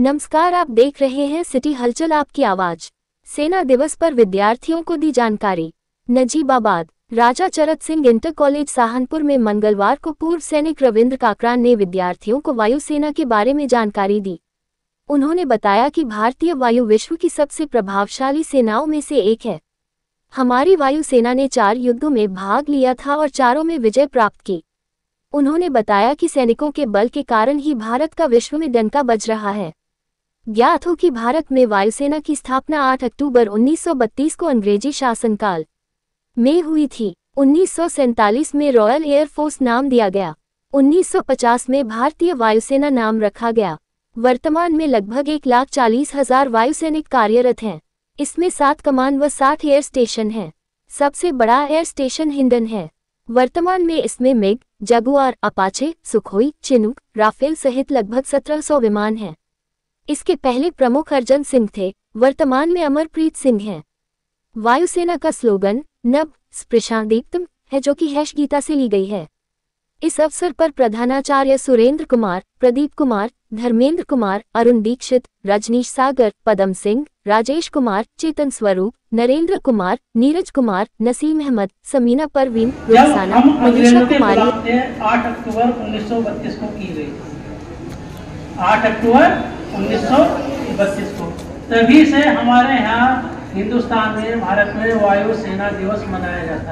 नमस्कार, आप देख रहे हैं सिटी हलचल आपकी आवाज़। सेना दिवस पर विद्यार्थियों को दी जानकारी। नजीबाबाद, राजा चरत सिंह इंटर कॉलेज सहारनपुर में मंगलवार को पूर्व सैनिक रविंद्र काकरान ने विद्यार्थियों को वायुसेना के बारे में जानकारी दी। उन्होंने बताया कि भारतीय वायु विश्व की सबसे प्रभावशाली सेनाओं में से एक है। हमारी वायुसेना ने चार युद्धों में भाग लिया था और चारों में विजय प्राप्त की। उन्होंने बताया कि सैनिकों के बल के कारण ही भारत का विश्व में डंका बज रहा है। ज्ञात हो कि भारत में वायुसेना की स्थापना 8 अक्टूबर 1932 को अंग्रेज़ी शासनकाल में हुई थी। उन्नीस में रॉयल एयरफोर्स नाम दिया गया। 1950 में भारतीय वायुसेना नाम रखा गया। वर्तमान में लगभग एक लाख चालीस हज़ार वायुसैनिक कार्यरत हैं। इसमें सात कमान व साठ एयर स्टेशन हैं। सबसे बड़ा एयर स्टेशन हिंडन है। वर्तमान में इसमें MiG Jaguar, Apache, Sukhoi, Chinook, Rafale सहित लगभग 1700 विमान हैं। इसके पहले प्रमुख अर्जन सिंह थे वर्तमान में अमरप्रीत सिंह हैं। वायुसेना का स्लोगन नब स्पृशादीप्तम है जो कि हैश गीता से ली गई है। इस अवसर पर प्रधानाचार्य सुरेंद्र कुमार प्रदीप कुमार धर्मेंद्र कुमार अरुण दीक्षित रजनीश सागर पदम सिंह राजेश कुमार चेतन स्वरूप नरेंद्र कुमार नीरज कुमार नसीम अहमद समीना परवीन रुखसाना मनीषा कुमारी। आठ अक्टूबर उन्नीस को की गई आठ अक्टूबर उन्नीस सौ बत्तीस को। तभी से हमारे यहाँ हिंदुस्तान में, भारत में वायुसेना दिवस मनाया जाता है।